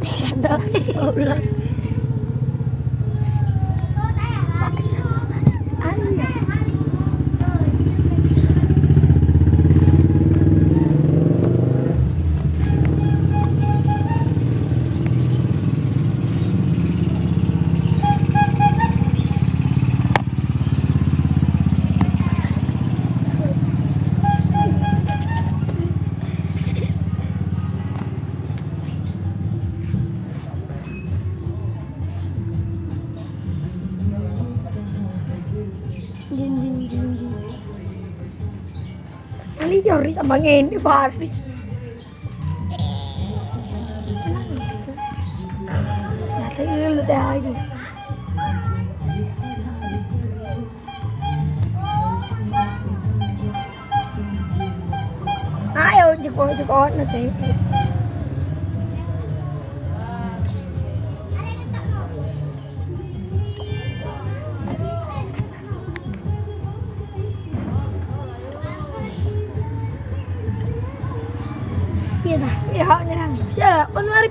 看到了，看有了。ya Riz abang ini Faris Nata ilu teh aja Ayo jepon-jepon nanti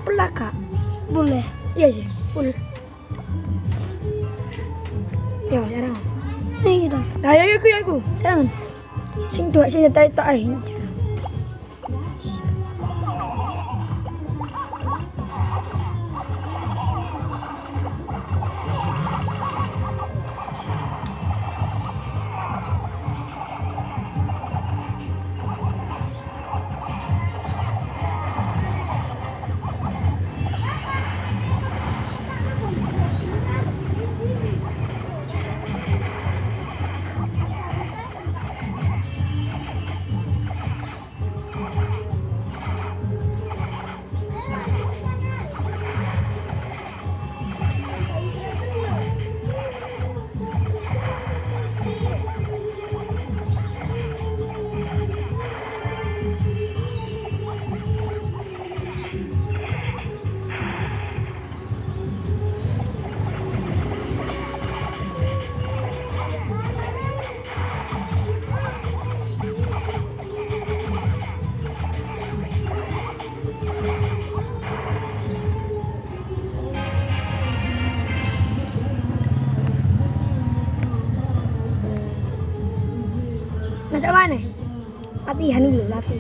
belakang. Boleh. Iya, sih. Boleh. Yo, ya, sekarang. Nih, kita. Ayo, ayo, ayo. Sekarang. Sing tua, sing tua, sing tua. sak mana? Tapi hani lho laku.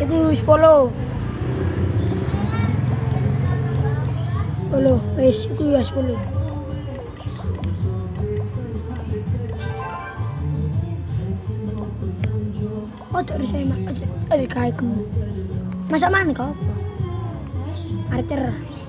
Itu 10. 10, wis iku ya 10. Oh, tak bisa emak. Ada kaya kamu. Masak mana kau? Archer. Archer.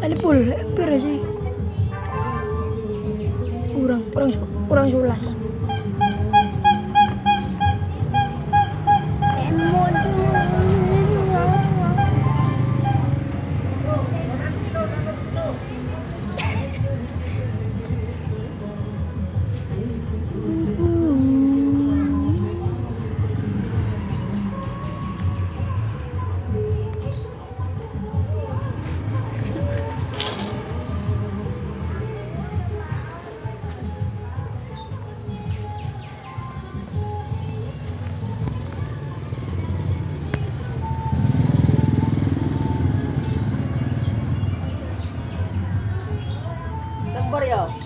Ada pul, hampir sih. Kurang, kurang, kurang sebelas. ó.